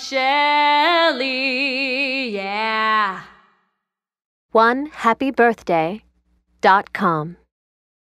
Shelly, yeah. One happy birthday dot com.